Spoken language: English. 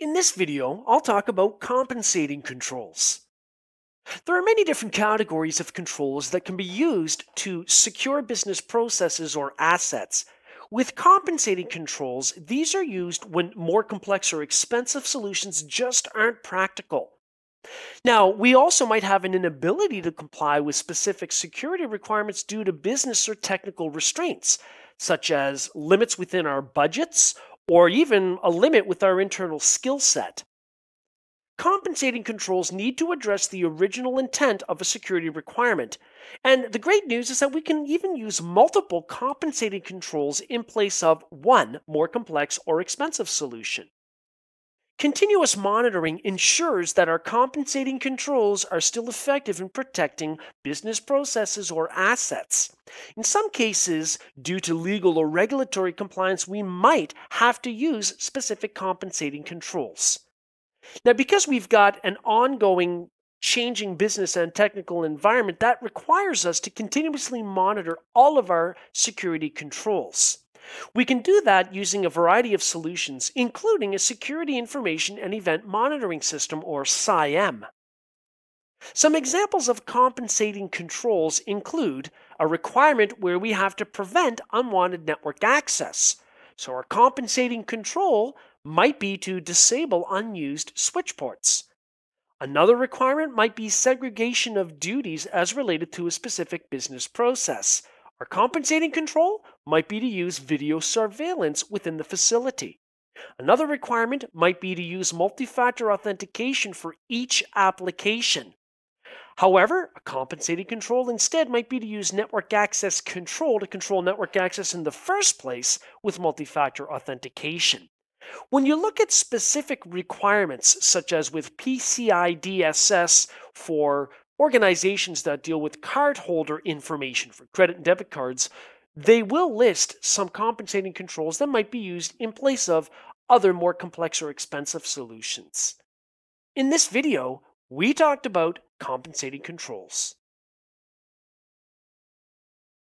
In this video, I'll talk about compensating controls. There are many different categories of controls that can be used to secure business processes or assets. With compensating controls, these are used when more complex or expensive solutions just aren't practical. Now, we also might have an inability to comply with specific security requirements due to business or technical restraints, such as limits within our budgets or even a limit with our internal skill set. Compensating controls need to address the original intent of a security requirement. And the great news is that we can even use multiple compensating controls in place of one more complex or expensive solution. Continuous monitoring ensures that our compensating controls are still effective in protecting business processes or assets. In some cases, due to legal or regulatory compliance, we might have to use specific compensating controls. Now, because we've got an ongoing changing business and technical environment, that requires us to continuously monitor all of our security controls. We can do that using a variety of solutions, including a Security Information and Event Monitoring System, or SIEM. Some examples of compensating controls include a requirement where we have to prevent unwanted network access. So, our compensating control might be to disable unused switch ports. Another requirement might be segregation of duties as related to a specific business process. Our compensating control might be to use video surveillance within the facility. Another requirement might be to use multi-factor authentication for each application. However, a compensating control instead might be to use network access control to control network access in the first place with multi-factor authentication. When you look at specific requirements, such as with PCI DSS for organizations that deal with cardholder information for credit and debit cards, they will list some compensating controls that might be used in place of other more complex or expensive solutions. In this video, we talked about compensating controls.